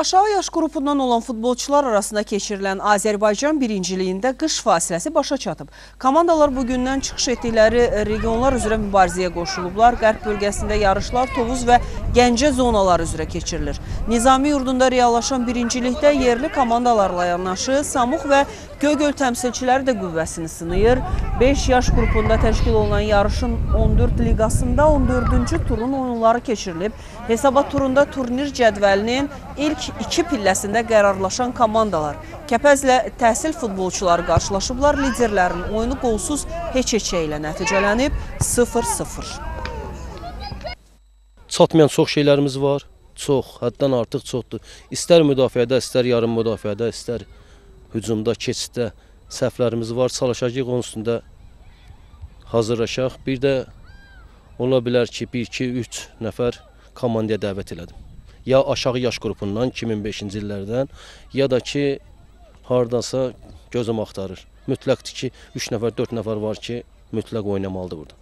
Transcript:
Aşağı yaş qrupundan olan futbolçular arasında keçirilən Azərbaycan birinciliyində qış fasiləsi başa çatıb. Komandalar bugündən çıxış etdikləri regionlar üzrə mübarizəyə qoşulublar. Qərb bölgəsində yarışlar Tovuz və Gəncə zonaları üzrə keçirilir. Nizami yurdunda reallaşan birincilikdə yerli komandalarla yanaşı Samux və Göygöl təmsilçiləri də qüvvəsini sınayır. 5 yaş qrupunda təşkil olunan yarışın 14 liqasında 14-cü turun oyunları keçirilib. Hesabat turunda turnir cədvəlinin ilk iki pilləsində qərarlaşan komandalar Kəpəzlə təhsil futbolçuları qarşılaşıblar. Liderlərin oyunu qolsuz heç-heçə ilə nəticələnib 0-0. çatmayan çox şeylərimiz var. Çox, həddən artıq çoxdur. İstər müdafiədə, istər yarım müdafiədə, istər hücumda, keçiddə səhvlərimiz var. Çalışacağıq onun üstündə hazırlaşaq. Bir də ola bilər ki, 1 2 3 nəfər komandaya dəvət elədim. Ya aşağı yaş qrupundan 2005-ci illərdən, ya da ki hardansa gözüm axtarır. Mütləqdir ki, 3 nəfər, 4 nəfər var ki, mütləq oynamalıdır burada.